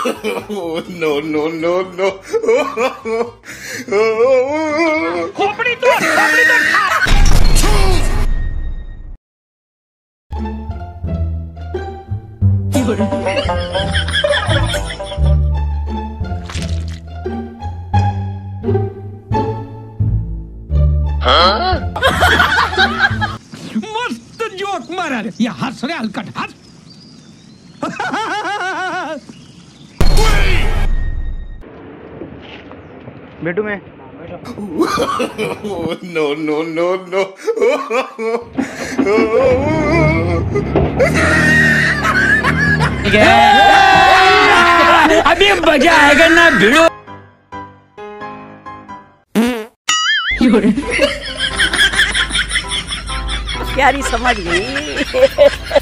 no, no, no. खोपड़ी तो खोपड़ी तो मस्त जोक मारा रे या हंस रे हलकट हंस बेटू में। No, no, no, no. अभी मज़ा आएगा ना भिड़ो। प्यारी समझ गई।